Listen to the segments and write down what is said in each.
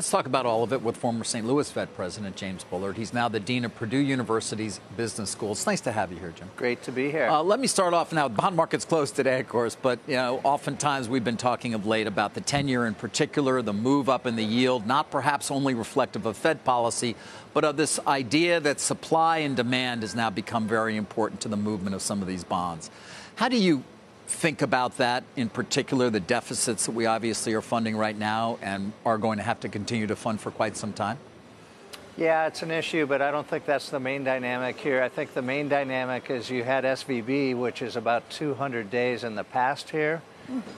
Let's talk about all of it with former St. Louis Fed President James Bullard. He's now the Dean of Purdue University's Business School. It's nice to have you here, Jim. Great to be here. Uh, let me start off now. Bond market's closed today, of course, but you know, oftentimes we've been talking of late about the 10-year in particular, the move up in the yield, not perhaps only reflective of Fed policy, but of this idea that supply and demand has now become very important to the movement of some of these bonds. How do you think about that, in particular, the deficits that we obviously are funding right now and are going to have to continue to fund for quite some time? Yeah, it's an issue, but I don't think that's the main dynamic here. I think the main dynamic is you had SVB, which is about 200 days in the past here,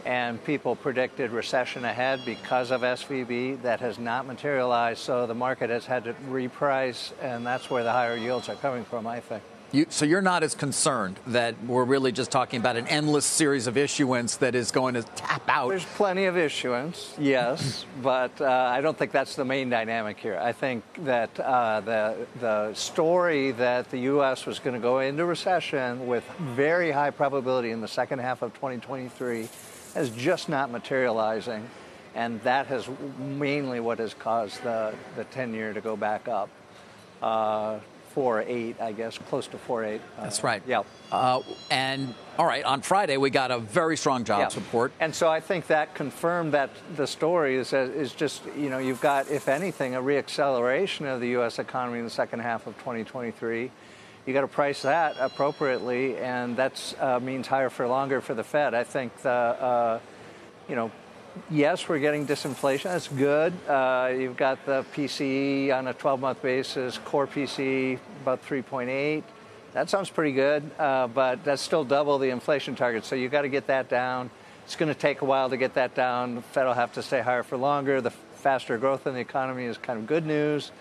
and people predicted recession ahead because of SVB. That has not materialized, so the market has had to reprice, and that's where the higher yields are coming from, I think. You, so you're not as concerned that we're really just talking about an endless series of issuance that is going to tap out. There's plenty of issuance, yes, but uh, I don't think that's the main dynamic here. I think that uh, the the story that the U.S. was going to go into recession with very high probability in the second half of 2023 is just not materializing, and that has mainly what has caused the the 10 year to go back up. Uh, four eight, I guess, close to four eight. Uh, That's right. Yeah. Uh, and all right, on Friday we got a very strong jobs yeah. report, and so I think that confirmed that the story is is just you know you've got if anything a reacceleration of the U.S. economy in the second half of 2023. You got to price that appropriately, and that uh, means higher for longer for the Fed. I think the uh, you know yes, we're getting disinflation. That's good. Uh, you've got the PCE on a 12 month basis, core PCE about 3.8. That sounds pretty good, uh, but that's still double the inflation target. So you've got to get that down. It's going to take a while to get that down. The Fed will have to stay higher for longer. The faster growth in the economy is kind of good news,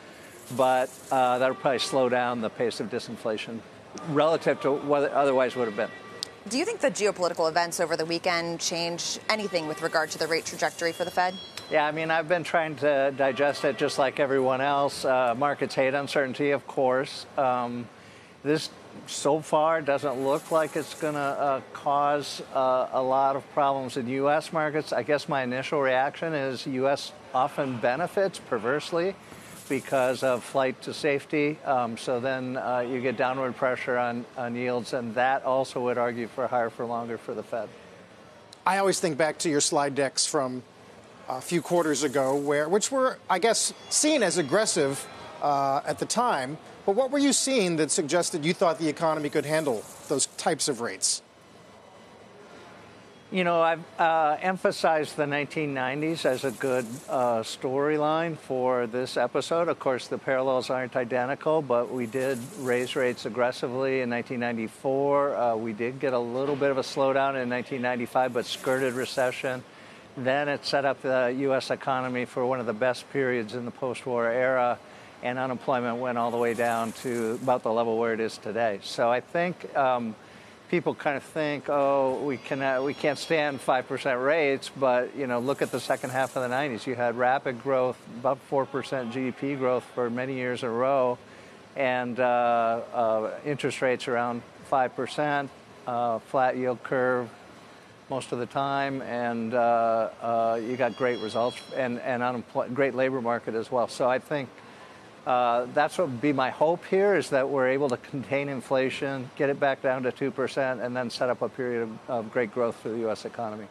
but uh, that'll probably slow down the pace of disinflation relative to what otherwise would have been. Do you think the geopolitical events over the weekend change anything with regard to the rate trajectory for the Fed? Yeah, I mean, I've been trying to digest it just like everyone else. Uh, markets hate uncertainty, of course. Um, this so far doesn't look like it's going to uh, cause uh, a lot of problems in U.S. markets. I guess my initial reaction is U.S. often benefits perversely because of flight to safety. Um, so then uh, you get downward pressure on, on yields, and that also would argue for higher for longer for the Fed. I always think back to your slide decks from a few quarters ago, where which were, I guess, seen as aggressive uh, at the time. But what were you seeing that suggested you thought the economy could handle those types of rates? You know, I've uh, emphasized the 1990s as a good uh, storyline for this episode. Of course, the parallels aren't identical, but we did raise rates aggressively in 1994. Uh, we did get a little bit of a slowdown in 1995, but skirted recession. Then it set up the U.S. economy for one of the best periods in the post war era, and unemployment went all the way down to about the level where it is today. So I think. Um, people kind of think, oh, we cannot, we can't stand five percent rates, but you know, look at the second half of the '90s. You had rapid growth, about four percent GDP growth for many years in a row, and uh, uh, interest rates around five percent, uh, flat yield curve most of the time, and uh, uh, you got great results and and great labor market as well. So I think uh, that's what would be my hope here is that we're able to contain inflation, get it back down to 2%, and then set up a period of, of great growth for the U.S. economy.